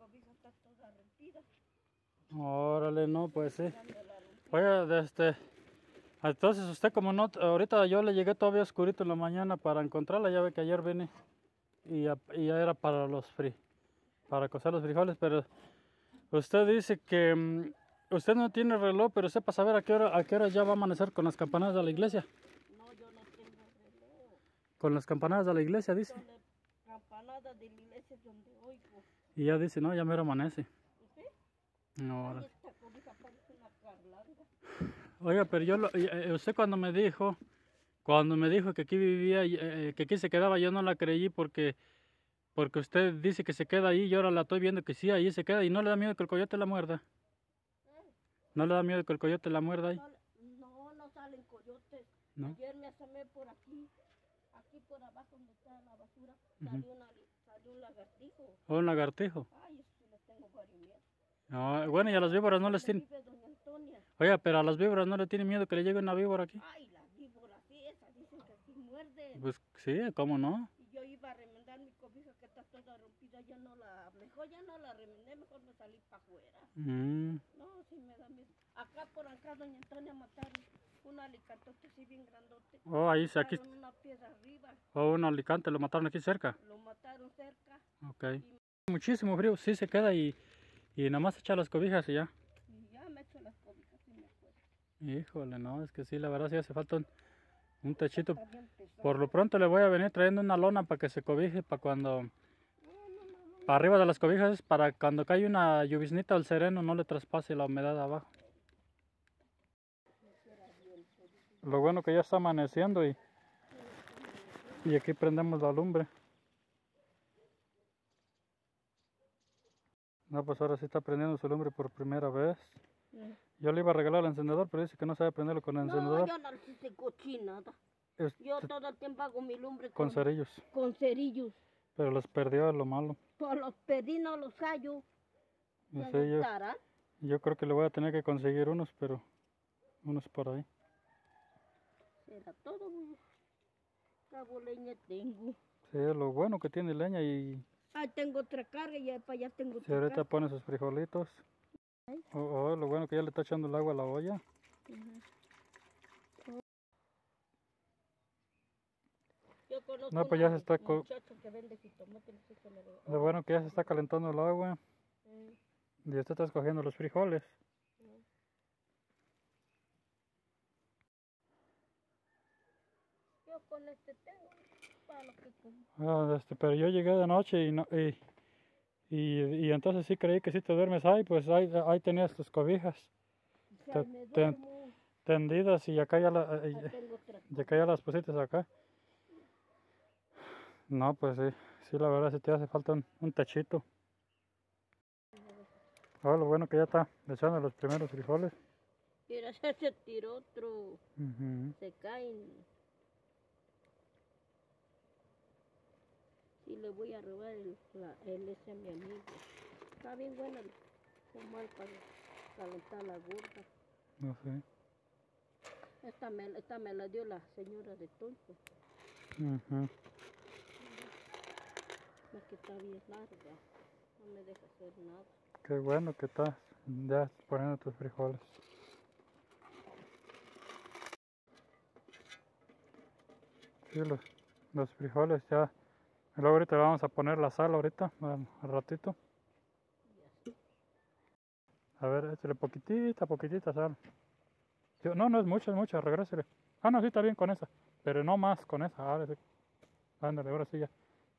cobija está toda rompida. Órale, no, pues sí. La. Oye, este, entonces usted como no, ahorita yo le llegué todavía oscurito en la mañana para encontrarla, ya ve que ayer vine y ya, y ya era para los fri, para cocer los frijoles, pero usted dice que mm, usted no tiene reloj, pero sepa saber a qué hora, a qué hora ya va a amanecer con las campanadas de la iglesia, No, yo no tengo reloj. con las campanadas de la iglesia dice, campanada de la iglesia donde oigo. y ya dice, no, ya me amanece. ¿Sí? No. Oiga, pero yo, lo- eh, eh, usted cuando me dijo, cuando me dijo que aquí vivía, eh, que aquí se quedaba, yo no la creí porque, porque usted dice que se queda ahí y ahora la estoy viendo que sí, ahí se queda y no le da miedo que el coyote la muerda. No le da miedo que el coyote la muerda ahí. No, no, no salen coyotes. No. Ayer me asomé por aquí, aquí por abajo donde está la basura, salió, una, salió un lagartijo. Un lagartijo. Ay, sí le tengo varios miedo. No, bueno, y a las víboras no les ¿Dónde tiene. vive doña Antonia? Oiga, pero a las víboras no le tiene miedo que le llegue una víbora aquí. Ay, las víboras, sí, esas dicen que sí muerden. Pues sí, ¿cómo no? Y yo iba a remendar mi cobija que está toda rompida, ya no la, mejor ya no la remendé, mejor me salí para afuera. Mm, No, sí me da miedo. Acá por acá, doña Antonia, mataron un alicatote así bien grandote. Oh, ahí se- aquí, una piedra arriba, oh, un alicante, lo mataron aquí cerca. lo mataron cerca Ok. Muchísimo frío, sí se queda y, y nada más echa las cobijas y ya. y ya me echo las cobijas y me acuesto. Híjole, no, es que sí, la verdad sí hace falta un, un techito. Por lo pronto le voy a venir trayendo una lona para que se cobije, para cuando... Para arriba de las cobijas, para cuando cae una lluviznita al sereno no le traspase la humedad abajo. Lo bueno que ya está amaneciendo y, y aquí prendemos la lumbre. No, pues ahora sí está prendiendo su lumbre por primera vez. Mm. Yo le iba a regalar el encendedor, pero dice que no sabe prenderlo con el No, encendedor. yo no hice cochinada. Es- Yo todo el tiempo hago mi lumbre con con, cerillos. con cerillos. Pero los perdió, es lo malo. Por los pedí, no los hallo. No yo, estarán. yo creo que le voy a tener que conseguir unos, pero unos por ahí. Será todo. Cabo leña tengo. Sí, lo bueno que tiene leña y Ahí tengo otra carga y para allá tengo si otra ahorita carga. pone sus frijolitos. Oh, oh, lo bueno que ya le está echando el agua a la olla. Ujú. Yo conozco No, pues ya se está que vende jitomate. Lo bueno que ya se está calentando el agua Mm, y usted está escogiendo los frijoles. Con este tengo para lo que. Ah, este, pero yo llegué de noche y, no, y, y, y entonces sí creí que si te duermes ahí, pues ahí, ahí tenías tus cobijas Ya Te- me te- duermo, tendidas y acá ya, la, eh, otra ya acá ya las pusiste acá. No, pues sí, sí, la verdad sí te hace falta un, un techito. Ah, lo bueno que ya está echando los primeros frijoles. Mira, ya se tiró otro. Se caen. Le voy a robar el, la, el ese a mi amigo. Está bien bueno el comal para calentar la gorda. No sé. Esta me, esta me la dio la señora de Tonto. Ujú. La que está bien larga. No me deja hacer nada. Qué bueno que estás ya poniendo tus frijoles. Sí, los, los frijoles ya. Y luego ahorita le vamos a poner la sal ahorita, al, ratito. A ver, échale poquitita, poquitita sal. No, no es mucho, es mucho, regrésele. Ah, no, sí está bien con esa. Pero no más con esa. Sí. Ándale, ahora sí ya.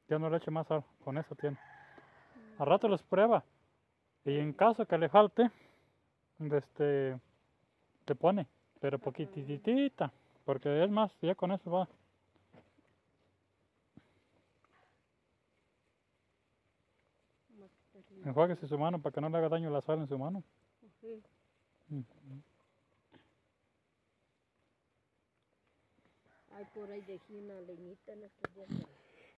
Ya no le eche más sal, con eso tiene. Al rato los prueba. Y en caso que le falte, este, te pone, pero poquititita, porque es más, ya con eso va. Más que está bien. Enjuáguese su mano para que no le haga daño la sal en su mano. Sí. Hay por ahí dejé una leñita en estos días.